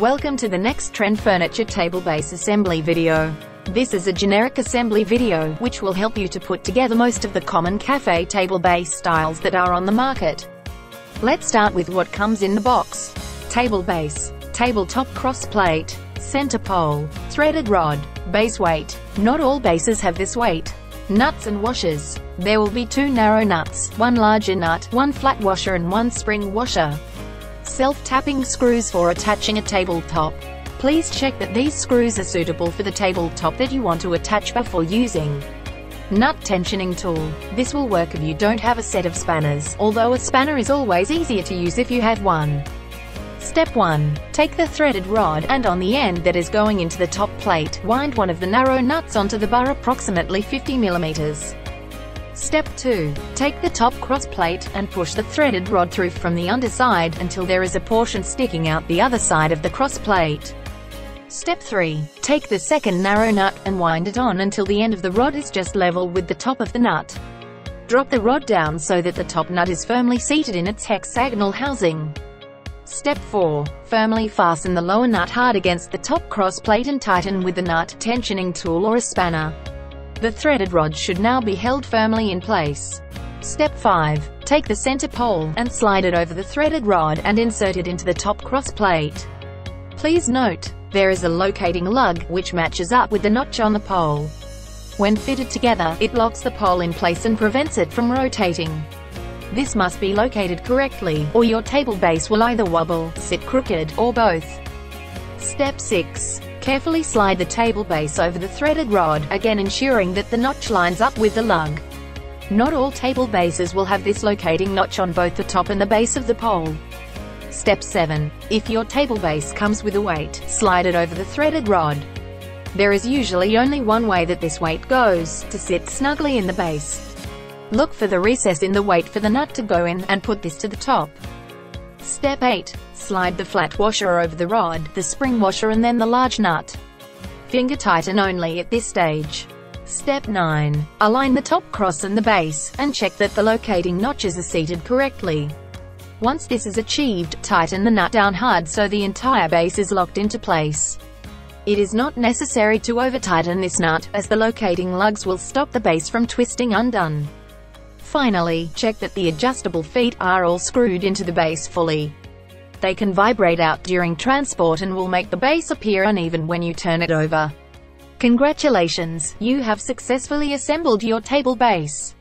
Welcome to the Nextrend furniture table base assembly video. This is a generic assembly video, which will help you to put together most of the common cafe table base styles that are on the market. Let's start with what comes in the box. Table base, tabletop cross plate, center pole, threaded rod, base weight. Not all bases have this weight. Nuts and washers. There will be two narrow nuts, one larger nut, one flat washer and one spring washer self-tapping screws for attaching a tabletop. Please check that these screws are suitable for the tabletop that you want to attach before using. Nut tensioning tool. This will work if you don't have a set of spanners, although a spanner is always easier to use if you have one. Step 1. Take the threaded rod, and on the end that is going into the top plate, wind one of the narrow nuts onto the bar approximately 50 millimeters. Step 2. Take the top cross plate, and push the threaded rod through from the underside, until there is a portion sticking out the other side of the cross plate. Step 3. Take the second narrow nut, and wind it on until the end of the rod is just level with the top of the nut. Drop the rod down so that the top nut is firmly seated in its hexagonal housing. Step 4. Firmly fasten the lower nut hard against the top cross plate and tighten with the nut tensioning tool or a spanner. The threaded rod should now be held firmly in place. Step 5. Take the center pole, and slide it over the threaded rod, and insert it into the top cross plate. Please note, there is a locating lug, which matches up with the notch on the pole. When fitted together, it locks the pole in place and prevents it from rotating. This must be located correctly, or your table base will either wobble, sit crooked, or both. Step 6. Carefully slide the table base over the threaded rod, again ensuring that the notch lines up with the lug. Not all table bases will have this locating notch on both the top and the base of the pole. Step 7. If your table base comes with a weight, slide it over the threaded rod. There is usually only one way that this weight goes, to sit snugly in the base. Look for the recess in the weight for the nut to go in, and put this to the top. Step 8. Slide the flat washer over the rod, the spring washer and then the large nut. Finger tighten only at this stage. Step 9. Align the top cross and the base, and check that the locating notches are seated correctly. Once this is achieved, tighten the nut down hard so the entire base is locked into place. It is not necessary to over-tighten this nut, as the locating lugs will stop the base from twisting undone. Finally, check that the adjustable feet are all screwed into the base fully. They can vibrate out during transport and will make the base appear uneven when you turn it over. Congratulations, you have successfully assembled your table base.